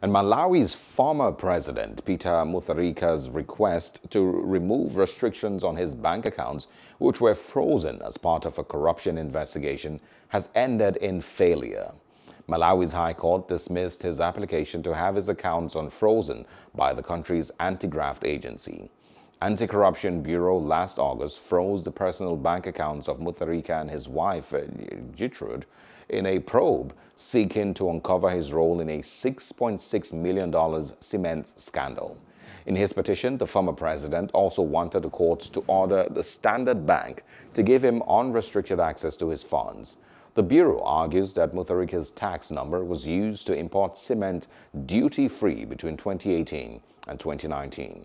And Malawi's former president, Peter Mutharika's request to remove restrictions on his bank accounts, which were frozen as part of a corruption investigation, has ended in failure. Malawi's High Court dismissed his application to have his accounts unfrozen by the country's anti-graft agency. Anti-Corruption Bureau last August froze the personal bank accounts of Mutharika and his wife, uh, in a probe seeking to uncover his role in a $6.6 million cement scandal. In his petition, the former president also wanted the courts to order the Standard Bank to give him unrestricted access to his funds. The Bureau argues that Mutharika's tax number was used to import cement duty-free between 2018 and 2019.